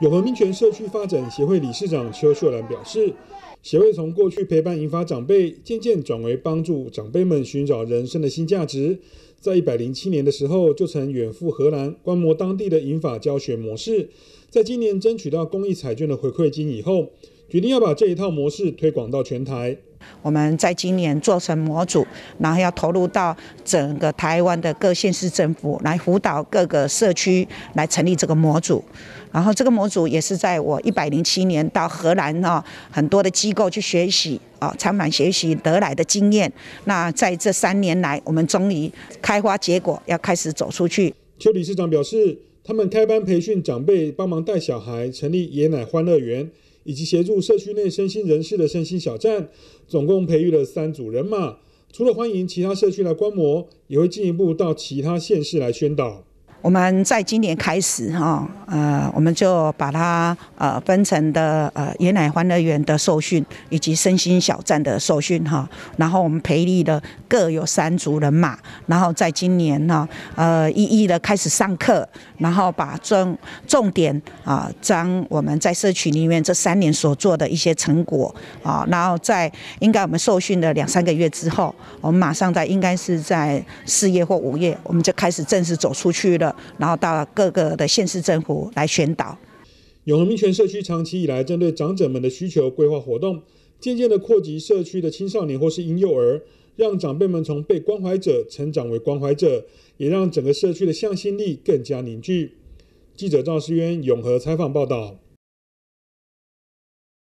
永和民权社区发展协会理事长邱秀兰表示，协会从过去陪伴银发长辈，渐渐转为帮助长辈们寻找人生的新价值。在一百零七年的时候，就曾远赴荷兰观摩当地的银发教学模式。在今年争取到公益彩券的回馈金以后，决定要把这一套模式推广到全台。我们在今年做成模组，然后要投入到整个台湾的各县市政府来辅导各个社区来成立这个模组。然后这个模组也是在我一百零七年到荷兰哈很多的机构去学习啊，参访学习得来的经验。那在这三年来，我们终于开花结果，要开始走出去。邱理事长表示，他们开班培训长辈，帮忙带小孩，成立爷奶欢乐园。以及协助社区内身心人士的身心小站，总共培育了三组人马。除了欢迎其他社区来观摩，也会进一步到其他县市来宣导。我们在今年开始哈，呃，我们就把它呃分成的呃爷奶欢乐园的受训，以及身心小站的受训哈。然后我们培力的各有三组人马，然后在今年呢，呃，一一的开始上课，然后把重重点啊，将我们在社区里面这三年所做的一些成果啊，然后在应该我们受训的两三个月之后，我们马上在应该是在四月或五月，我们就开始正式走出去了。然后到各个的县市政府来宣导。永和民权社区长期以来针对长者们的需求规划活动，渐渐的扩及社区的青少年或是婴幼儿，让长辈们从被关怀者成长为关怀者，也让整个社区的向心力更加凝聚。记者赵思渊永和采访报道。